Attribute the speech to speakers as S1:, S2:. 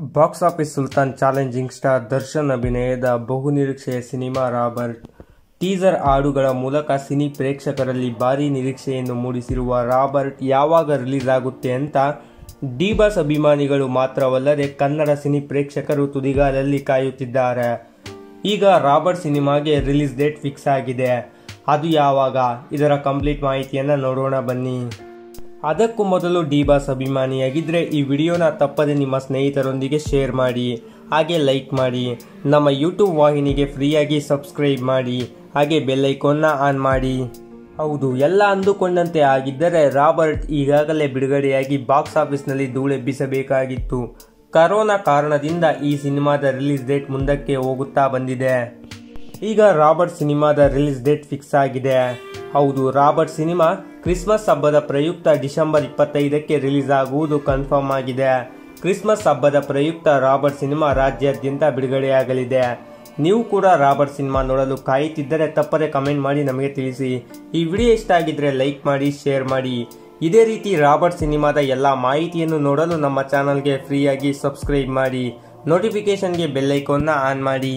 S1: Box office Sultan challenging star Darshan ಅಭಿನಯದ ಬಹುನಿರೀಕ್ಷೆಯ cinema Robert. Teaser ಹಾಡುಗಳ ಮೂಲಕ ಸಿನಿ ಪ್ರೇಕ್ಷಕರಲ್ಲಿ ಭಾರೀ ನಿರೀಕ್ಷೆಯನ್ನು ಮೂಡಿಸಿರುವ ರಾಬರ್ಟ್ ಯಾವಾಗ ರಿಲೀಸ್ ಆಗುತ್ತೆ ಅಂತ ಡಿ ಬಾಸ್ ಅಭಿಮಾನಿಗಳು ಮಾತ್ರವಲ್ಲದೆ ಕನ್ನಡ ಸಿನಿ ಪ್ರೇಕ್ಷಕರು ತುದಿಗಾಲಲ್ಲಿ ಕಾಯುತ್ತಿದ್ದಾರೆ. ಈಗ ರಾಬರ್ಟ್ ಸಿನಿಮಾಗೆ ರಿಲೀಸ್ ಡೇಟ್ ಫಿಕ್ಸ್ ಆಗಿದೆ. ಅದು ಯಾವಾಗ? ಇದರ ಕಂಪ್ಲೀಟ್ ಮಾಹಿತಿಯನ್ನು ನೋಡೋಣ ಬನ್ನಿ. ಅದಕ್ಕೂ ಮೊದಲು ಡಿ ಬಾಸ್ ಅಭಿಮಾನಿಯಾಗಿದ್ದರೆ ಈ ವಿಡಿಯೋನ ತಪ್ಪದೆ ನಿಮ್ಮ ಸ್ನೇಹಿತರೊಂದಿಗೆ ಶೇರ್ ಮಾಡಿ, ಹಾಗೆ ಲೈಕ್ ಮಾಡಿ, ನಮ್ಮ ಯೂಟ್ಯೂಬ್ ವಾಹಿನಿಗೆ ಫ್ರೀಯಾಗಿ ಸಬ್ಸ್ಕ್ರೈಬ್ ಮಾಡಿ, ಹಾಗೆ ಬೆಲ್ಲೈಕೋನ್ನ ಆನ್ ಮಾಡಿ. ಹೌದು, ಎಲ್ಲ ಅಂದುಕೊಂಡಂತೆ ಆಗಿದ್ದರೆ ರಾಬರ್ಟ್ ಈಗಾಗಲೇ ಬಿಡುಗಡೆಯಾಗಿ ಬಾಕ್ಸ್ ಆಫೀಸ್ನಲ್ಲಿ ಧೂಳೆಬ್ಬಿಸಬೇಕಾಗಿತ್ತು ಕರೋನಾ ಕಾರಣದಿಂದ ಈ ಸಿನಿಮಾದ ರಿಲೀಸ್ ಡೇಟ್ ಮುಂದಕ್ಕೆ ಹೋಗುತ್ತಾ ಬಂದಿದೆ. ಈಗ ರಾಬರ್ಟ್ ಸಿನಿಮಾದ ರಿಲೀಸ್ ಡೇಟ್ ಫಿಕ್ಸ್ ಆಗಿದೆ. ಹೌದು, ರಾಬರ್ಟ್ ಸಿನಿಮಾ ಕ್ರಿಸ್ಮಸ್ ಹಬ್ಬದ ಪ್ರಯುಕ್ತ ಡಿಸೆಂಬರ್ ಇಪ್ಪತ್ತೈದಕ್ಕೆ ರಿಲೀಸ್ ಆಗುವುದು ಕನ್ಫರ್ಮ್ ಆಗಿದೆ. ಕ್ರಿಸ್ಮಸ್ ಹಬ್ಬದ ಪ್ರಯುಕ್ತ ರಾಬರ್ಟ್ ಸಿನಿಮಾ ರಾಜ್ಯಾದ್ಯಂತ ಬಿಡುಗಡೆಯಾಗಲಿದೆ. ನೀವು ಕೂಡ ರಾಬರ್ಟ್ ಸಿನಿಮಾ ನೋಡಲು ಕಾಯುತ್ತಿದ್ದರೆ ತಪ್ಪದೆ ಕಮೆಂಟ್ ಮಾಡಿ ನಮಗೆ ತಿಳಿಸಿ. ಈ ವಿಡಿಯೋ ಇಷ್ಟ ಆಗಿದ್ರೆ ಲೈಕ್ ಮಾಡಿ, ಶೇರ್ ಮಾಡಿ. ಇದೇ ರೀತಿ ರಾಬರ್ಟ್ ಸಿನಿಮಾದ ಎಲ್ಲ ಮಾಹಿತಿಯನ್ನು ನೋಡಲು ನಮ್ಮ ಚಾನಲ್ಗೆ ಫ್ರೀಯಾಗಿ ಸಬ್ಸ್ಕ್ರೈಬ್ ಮಾಡಿ. ನೋಟಿಫಿಕೇಶನ್ಗೆ ಬೆಲ್ಲೈಕೋನ್ನ ಆನ್ ಮಾಡಿ.